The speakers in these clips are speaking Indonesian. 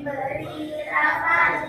Beri rapat,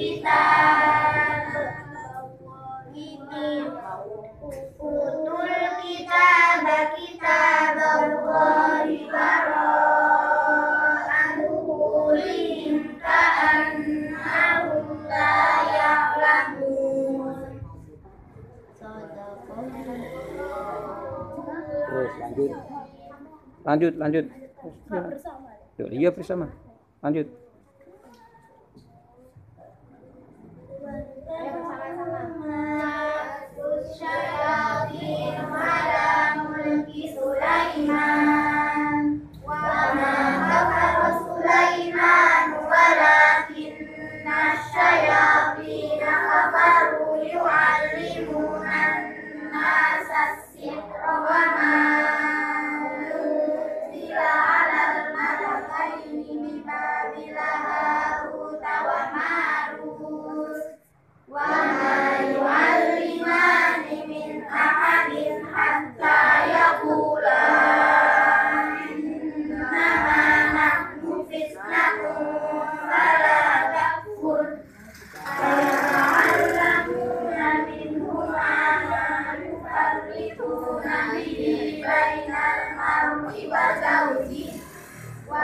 kita Terus lanjut. Lanjut, lanjut. Yuk, iya bersama. Lanjut.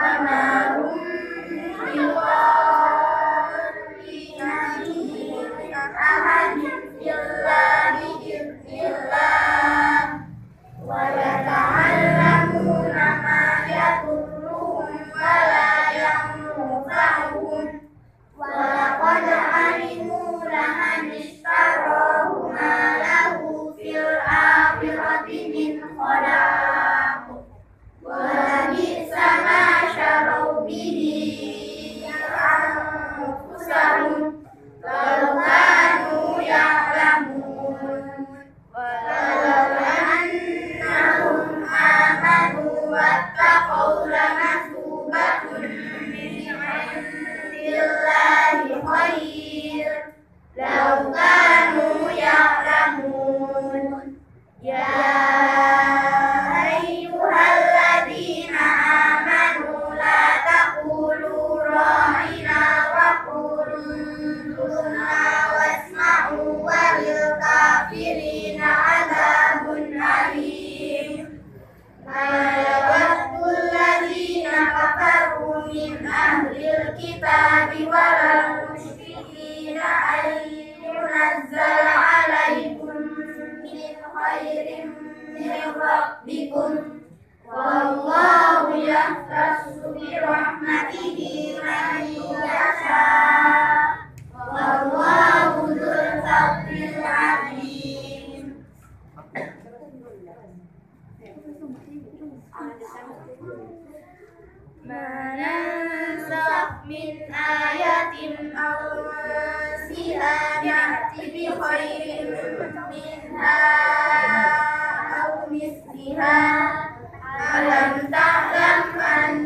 وما بها نأت بخير منها أو مثلها. ألم تعلم أن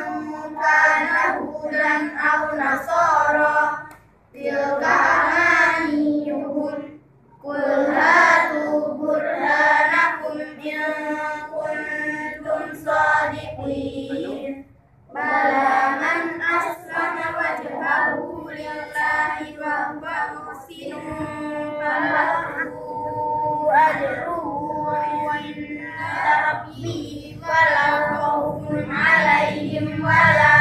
محسن فله أجره عند ربه ولا خوف عليهم ولا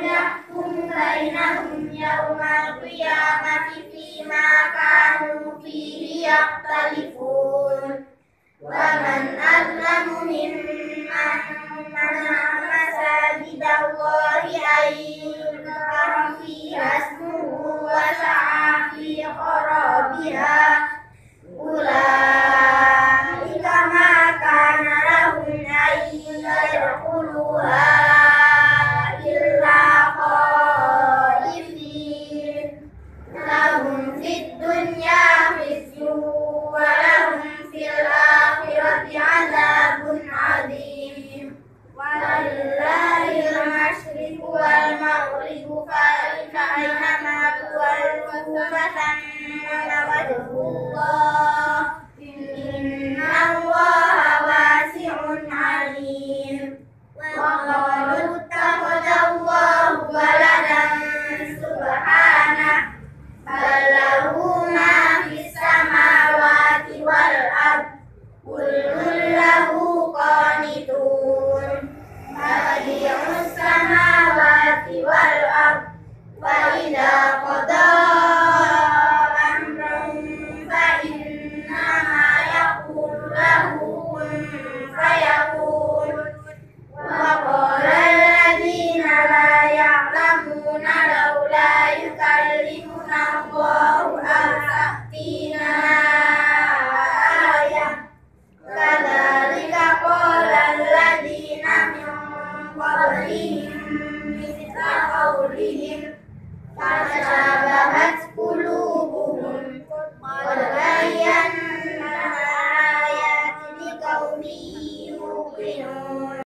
yahkum bainahum yawmal qiyamati fima kanu fihi yakhtalifun wa man azlamu mimman mana masajid Allahi ayyukam fiha asmuhu wa عذاب عظيم ولله المشرق والمغرب فأينما تولوا فثم وجه الله